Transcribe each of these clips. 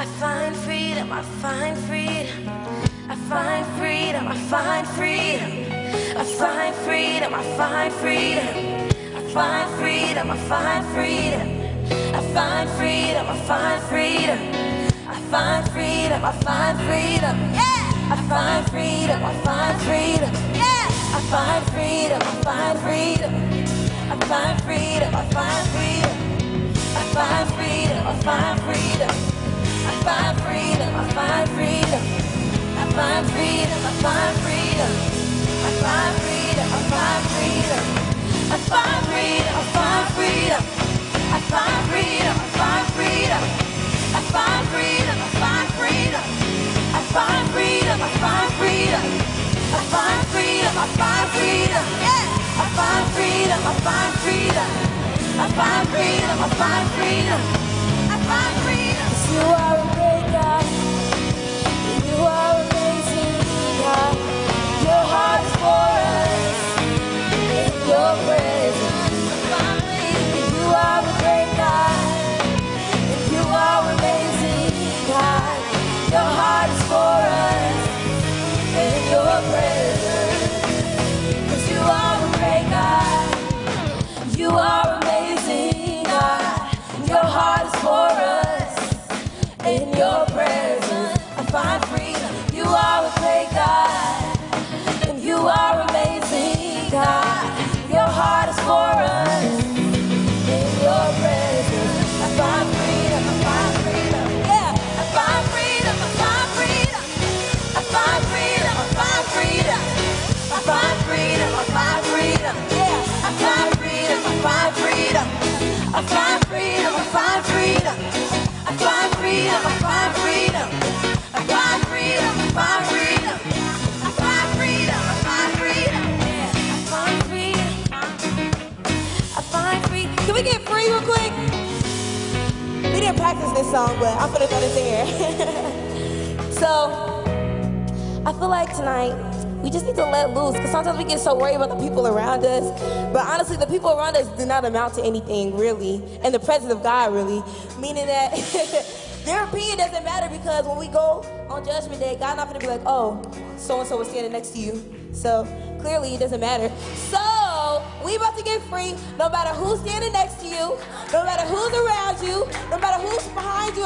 I find freedom, I find freedom. I find freedom, I find freedom. I find freedom, I find freedom. I find freedom, I find freedom. I find freedom, I find freedom. I find freedom, I find freedom. I find freedom, I find freedom. I find freedom, I find freedom. I find freedom, I find freedom. I find freedom, I find freedom. Find freedom. I find freedom, I find freedom. I find freedom, I find freedom. I find freedom, I find freedom. I find freedom, I find freedom. I find freedom, I find freedom. I find freedom, I find freedom. I find freedom, I find freedom. I find freedom, I find freedom. I find freedom. You are song, but I'm gonna throw this in here. so, I feel like tonight we just need to let loose because sometimes we get so worried about the people around us. But honestly, the people around us do not amount to anything really, in the presence of God, really. Meaning that their opinion doesn't matter because when we go on Judgment Day, God's not gonna be like, oh, so and so was standing next to you. So clearly, it doesn't matter. So we about to get free, no matter who's standing next to you, no matter who's around you, no matter who's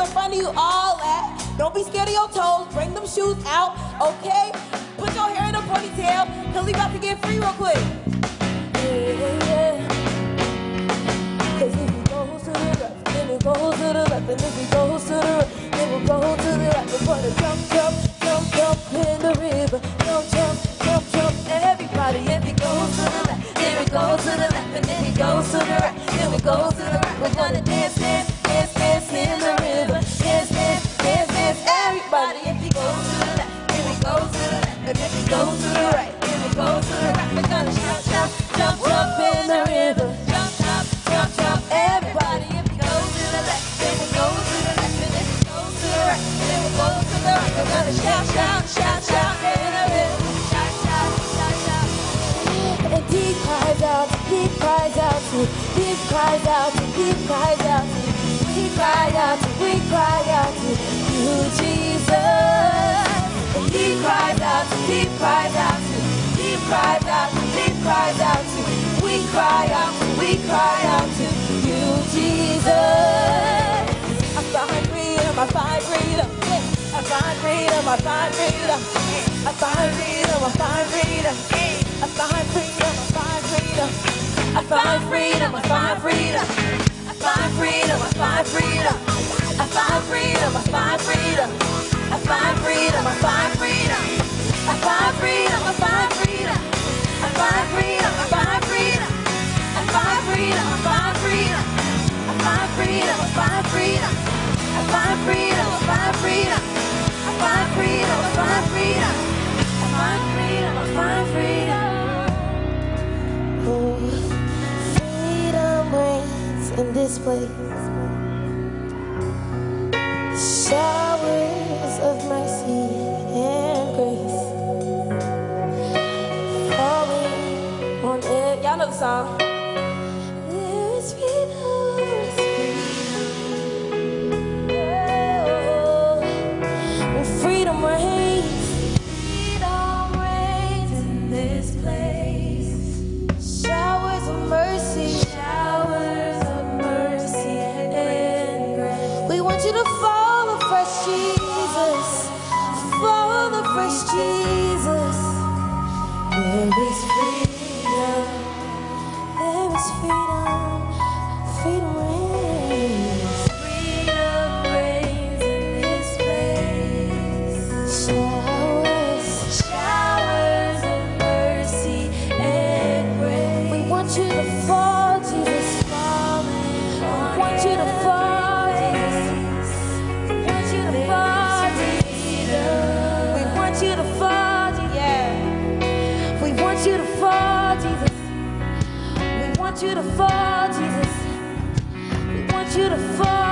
in front of you, all that. Don't be scared of your toes. Bring them shoes out, okay? Put your hair in a ponytail, cause we about to get free real quick. Yeah. Cause if you go to the left, then we go to the left, and if we go to the right, then we'll go to the right. We're gonna jump, jump, jump, jump in the river. He cries out, he cries out he cries out he cries out we cry out we cry out to you, Jesus. He cries out he cries out he cries out he cries out to, we cry out we cry out to you, Jesus. I find freedom. I find freedom, I find freedom, I find freedom, I find freedom, I find freedom, I find freedom, I find freedom, I find freedom, I find freedom, I find freedom, I find freedom, I find freedom, I find freedom, I find this place. Showers of mercy and grace falling on it. Y'all know the song. to follow fresh Jesus. Fall fresh Jesus. There is free. fall, Jesus. We want you to fall, Jesus. We want you to fall.